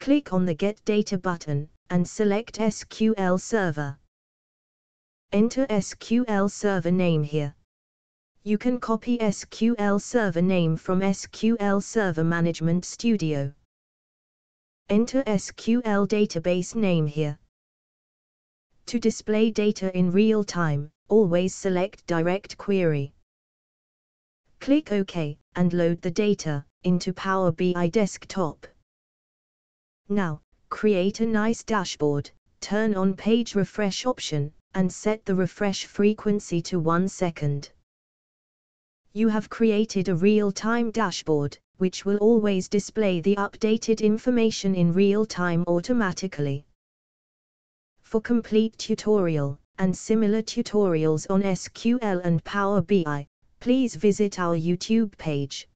Click on the Get Data button, and select SQL Server. Enter SQL Server name here. You can copy SQL Server name from SQL Server Management Studio. Enter SQL database name here. To display data in real time, always select DirectQuery. Click OK, and load the data into Power BI Desktop. Now, create a nice dashboard, turn on Page Refresh option, and set the refresh frequency to 1 second. You have created a real-time dashboard, which will always display the updated information in real time automatically. For complete tutorial, and similar tutorials on SQL and Power BI, please visit our YouTube page.